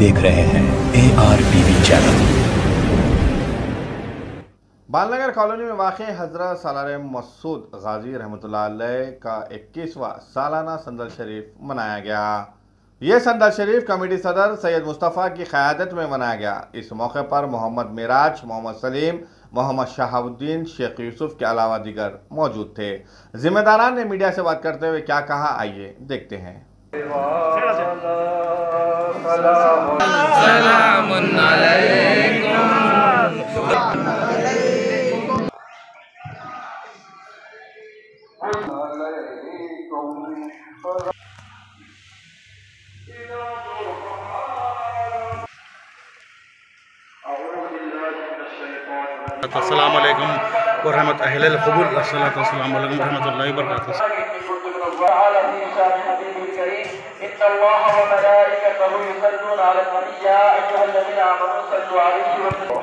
دیکھ رہے ہیں A R T V channel. Bal Nagar colony میں واقع حضرت سالار مسعود غازی رحمت اللہ علیہ کا اکیسواں سالانہ سندل شریف منایا گیا۔ یہ سندل شریف کمیٹی صدر سید مصطفیٰ کی قیادت میں منایا گیا۔ اس موقع پر محمد میراج، محمد سلیم، محمد شہاب الدین، شیخ یوسف کے علاوہ دیگر موجود تھے۔ ذمہ داران نے میڈیا سے بات کرتے ہوئے کیا کہا؟ آئیے دیکھتے ہیں۔ السلام علیکم۔ ورحمة أهل القبول الصلاة والسلام عليكم ورحمة الله وبركاته. وعلى الكريم إن الله وملائكته يصلون على النبي يا أيها الذين آمنوا صلوا عليه وسلموا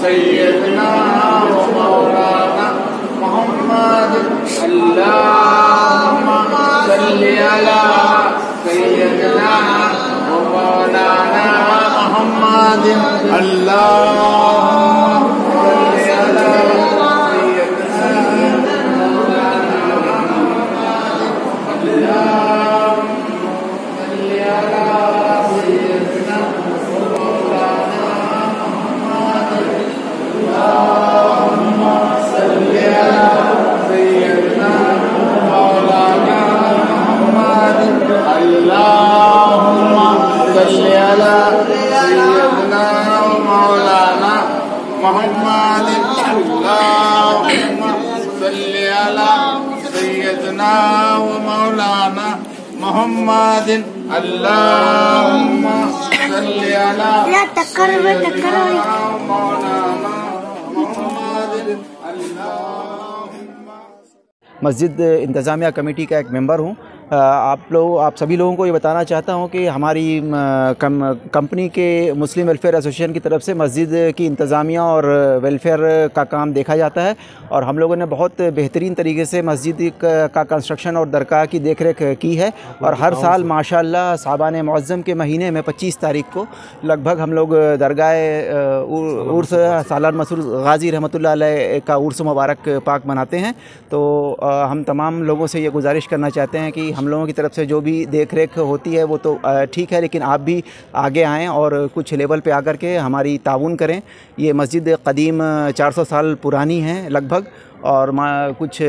سيدنا ومولانا محمد اللهم صل على محمد مولانا محمد اللهم صل محمد مولانا محمد اللهم مسجد انتظامیہ کمیٹی کا ایک ممبر ہوں۔ آپ لوگ، آپ سبھی لوگوں کو یہ بتانا چاہتا ہوں کہ ہماری کمپنی کے مسلم ویلفیئر ایسوسیشن کی طرف سے مسجد کی انتظامیہ اور ویلفیئر کا کام دیکھا جاتا ہے اور ہم لوگوں نے بہت بہترین طریقے سے مسجد کا کنسٹرکشن اور درگاہ کی دیکھ ریکھ کی ہے اور ہر سال ماشاء اللہ صابان معظم کے مہینے میں پچیس تاریخ کو لگ بھگ ہم لوگ درگاہ عرس، سالار مسعود غازی رحمۃ اللہ علیہ کا عرس مبارک پاک مناتے ہیں۔ تو ہم تمام لوگوں سے یہ گزارش کرنا چاہتے ہیں کہ ہم لوگوں کی طرف سے جو بھی دیکھ ریکھ ہوتی ہے وہ تو ٹھیک ہے، لیکن آپ بھی آگے آئیں اور کچھ لیول پہ آ کر کے ہماری تعاون کریں۔ یہ مسجد قدیم چار سو سال پرانی ہے لگ بھگ، اور کچھ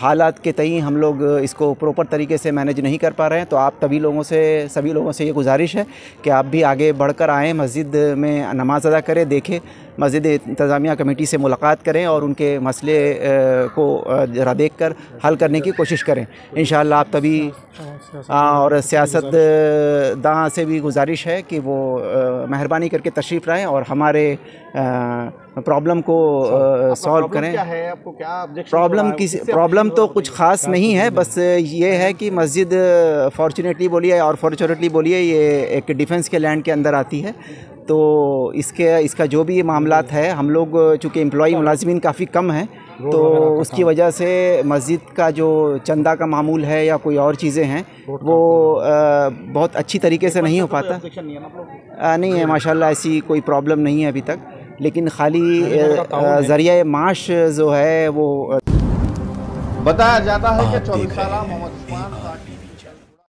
حالات کے تئیں ہم لوگ اس کو پروپر طریقے سے مینج نہیں کر پا رہے ہیں۔ تو آپ تبھی لوگوں سے، سبھی لوگوں سے یہ گزارش ہے کہ آپ بھی آگے بڑھ کر آئیں، مسجد میں نماز ادا کریں، دیکھیں۔ مسجد انتظامیہ کمیٹی سے ملاقات کریں اور ان کے مسئلے کو ذرا دیکھ کر حل کرنے کی کوشش کریں۔ انشاءاللہ آپ تبھی اور سیاست داں سے بھی گزارش ہے کہ وہ مہربانی کر کے تشریف لائیں اور ہمارے پرابلم کو سالو کریں۔ پرابلم کسی پرابلم تو کچھ خاص نہیں ہے بس یہ ہے کہ مسجد فارچونیٹلی بولیے اور فارچونیٹلی بولیے یہ ایک ڈیفنس کے لینڈ کے اندر آتی ہے۔ تو اس کے اس کا جو بھی معاملات ہے ہم لوگ چونکہ امپلائی ملازمین کافی کم ہیں تو اس کی وجہ سے مسجد کا جو چندہ کا معمول ہے یا کوئی اور چیزیں ہیں وہ بہت اچھی طریقے سے نہیں ہو پاتا۔ نہیں ہے ماشاء اللہ ایسی کوئی پرابلم نہیں ہے ابھی تک۔ لیکن خالی ذریعہ معاش جو ہے وہ بتایا جاتا ہے کہ چوبیس سالہ محمد